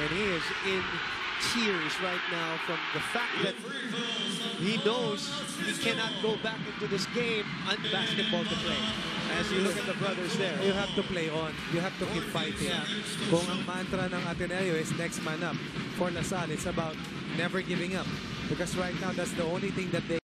And he is in tears right now from the fact that he knows he cannot go back into this game on basketball to play. As you look at the brothers there. You have to play on. You have to keep fighting. Yeah. Kung ang mantra ng Ateneo is next man up, for La Salle, it's about never giving up. Because right now, that's the only thing that they